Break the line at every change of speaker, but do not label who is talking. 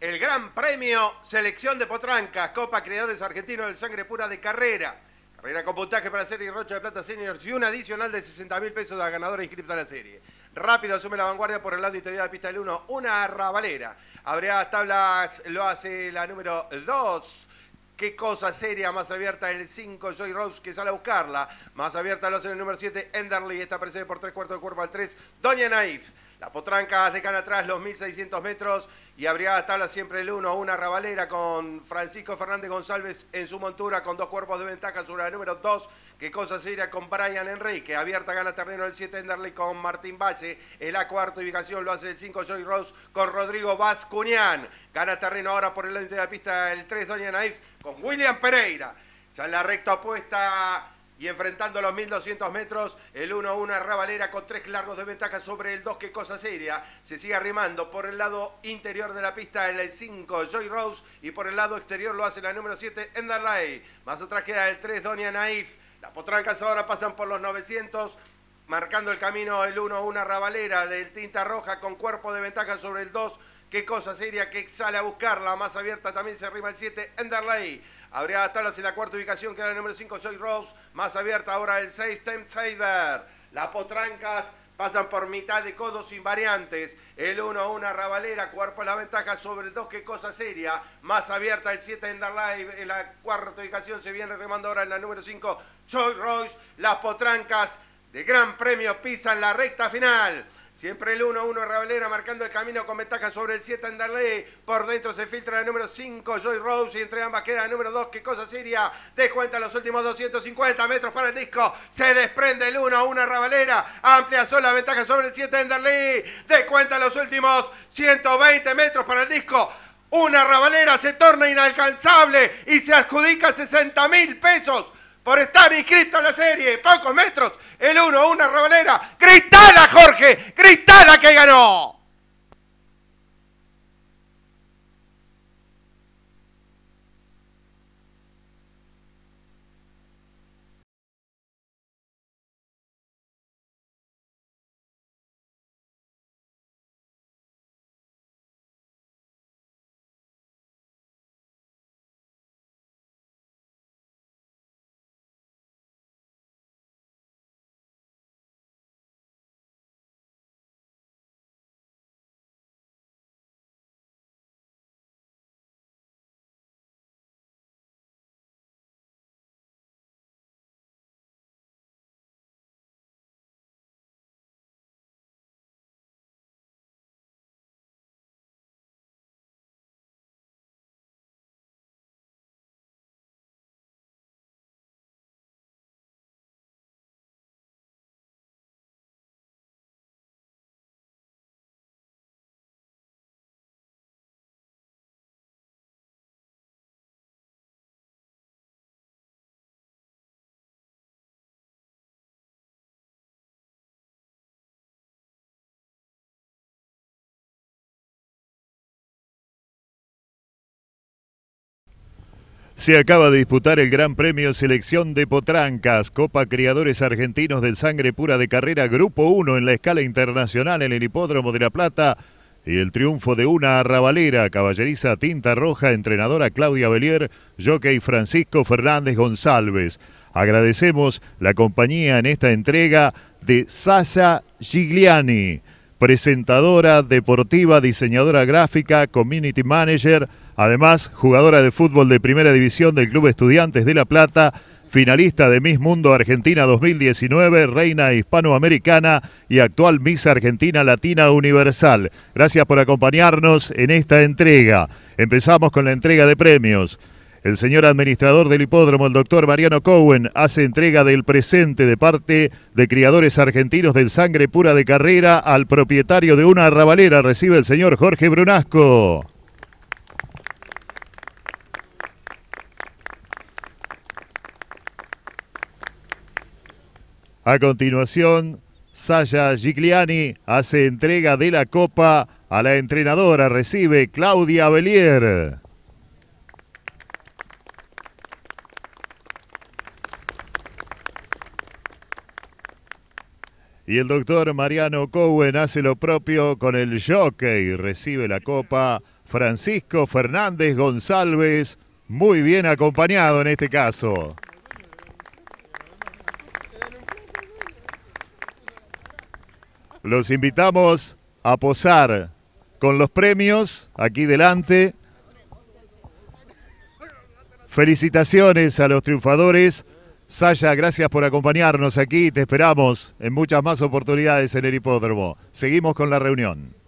el Gran Premio Selección de Potrancas, Copa Creadores Argentinos del Sangre Pura de Carrera. Carrera con puntaje para serie Rocha de Plata Seniors y un adicional de 60 mil pesos a ganadora inscripta en la serie. Rápido asume la vanguardia por el lado interior de la pista del 1, una arrabalera. Habría tablas, lo hace la número 2. Qué cosa seria, más abierta el 5, Joy Rose, que sale a buscarla. Más abierta lo hace el número 7, Enderley, está presente por tres cuartos de cuerpo al 3, Doña Naif. Las potrancas dejan atrás los 1600 metros y habría tabla siempre el 1, una rabalera con Francisco Fernández González en su montura con dos cuerpos de ventaja sobre la número 2. Qué cosa seria con Brian Enrique. Abierta gana terreno el 7 Enderley con Martín Valle. En la cuarta ubicación lo hace el 5 Joy Rose con Rodrigo Vascuñán. Gana terreno ahora por el lente de la pista el 3 Doña Naif con William Pereira. Ya en la recta opuesta y enfrentando los 1200 metros, el 1-1 Ravalera con tres largos de ventaja sobre el 2, que cosa seria. Se sigue arrimando por el lado interior de la pista el 5, Joy Rose, y por el lado exterior lo hace la número 7, Enderley. Más atrás queda el 3, Doña Naif. Las potrancas ahora pasan por los 900, marcando el camino el 1-1 Ravalera del Tinta Roja con cuerpo de ventaja sobre el 2. Qué cosa seria que sale a buscarla. Más abierta también se arriba el 7, Enderley. Habría tablas en la cuarta ubicación, queda el número 5, Joy Rose. Más abierta ahora el 6, Temp Saver. Las potrancas pasan por mitad de codos invariantes. El 1, una rabalera, cuerpo la ventaja sobre el 2, qué cosa seria. Más abierta el 7, Enderley. En la cuarta ubicación se viene remando ahora en la número 5, Joy Rose. Las potrancas de Gran Premio pisan la recta final. Siempre el 1-1 Ravalera marcando el camino con ventaja sobre el 7 Anderley. Por dentro se filtra el número 5 Joy Rose y entre ambas queda el número 2. Qué cosa seria. De cuenta los últimos 250 metros para el disco. Se desprende el 1-1 Ravalera. Amplia sola ventaja sobre el 7 Anderley. De cuenta los últimos 120 metros para el disco. Una Ravalera se torna inalcanzable y se adjudica 60 mil pesos por estar inscrito en la serie. Pocos metros, el 1, una rabalera. ¡Gritala, Jorge! ¡Gritala que ganó!
Se acaba de disputar el Gran Premio Selección de Potrancas, Copa Criadores Argentinos del Sangre Pura de Carrera Grupo 1 en la escala internacional en el Hipódromo de La Plata y el triunfo de una arrabalera, caballeriza tinta roja, entrenadora Claudia Belier, jockey Francisco Fernández González. Agradecemos la compañía en esta entrega de Sasha Gigliani, presentadora deportiva, diseñadora gráfica, community manager, Además, jugadora de fútbol de primera división del Club Estudiantes de La Plata, finalista de Miss Mundo Argentina 2019, reina hispanoamericana y actual Miss Argentina Latina Universal. Gracias por acompañarnos en esta entrega. Empezamos con la entrega de premios. El señor administrador del hipódromo, el doctor Mariano Cowen, hace entrega del presente de parte de criadores argentinos del sangre pura de carrera al propietario de una arrabalera. Recibe el señor Jorge Brunasco. A continuación, Saya Gigliani hace entrega de la copa a la entrenadora. Recibe Claudia Belier. Y el doctor Mariano Cowen hace lo propio con el jockey. Recibe la copa Francisco Fernández González, muy bien acompañado en este caso. Los invitamos a posar con los premios aquí delante. Felicitaciones a los triunfadores. Saya, gracias por acompañarnos aquí. Te esperamos en muchas más oportunidades en el hipódromo. Seguimos con la reunión.